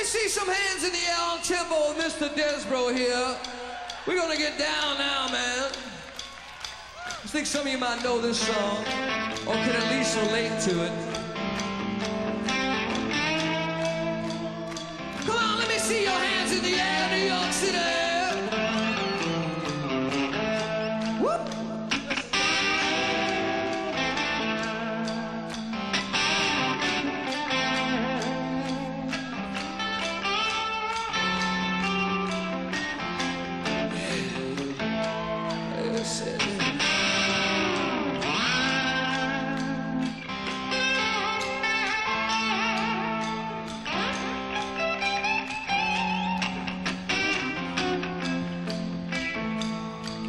me see some hands in the air on tempo, and Mr. Desbrow here. We're gonna get down now, man. I think some of you might know this song, or can at least relate to it. Come on, let me see your hands in the air, New York City. Whoop! Give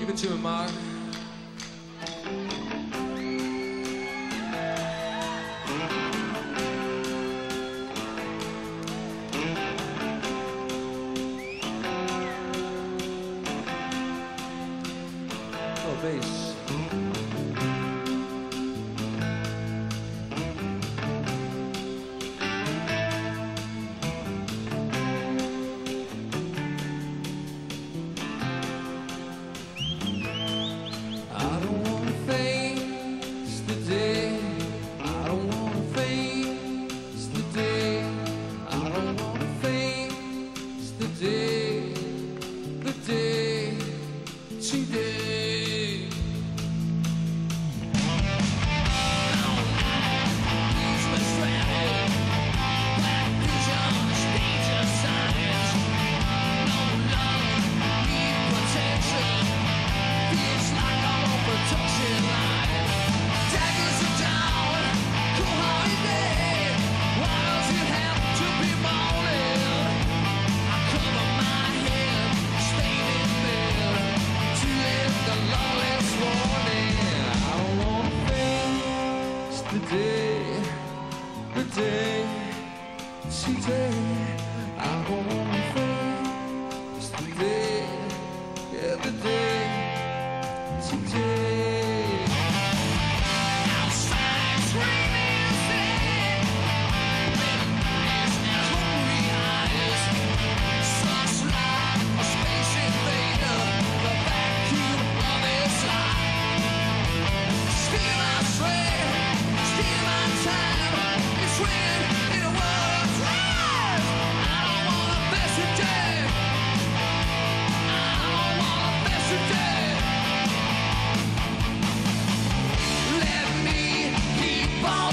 it to him, Mark. day, the day, today, I won't fail. It's the day, yeah, the day, today.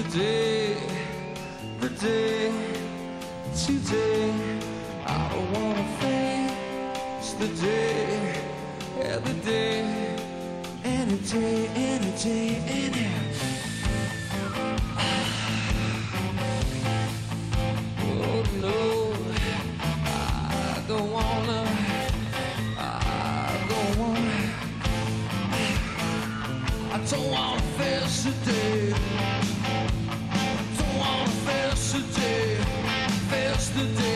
The day, the day, today, I don't wanna face the day, yeah, the day, any day, any day, any Oh no, I don't wanna, I don't wanna, I don't wanna face the day. the day.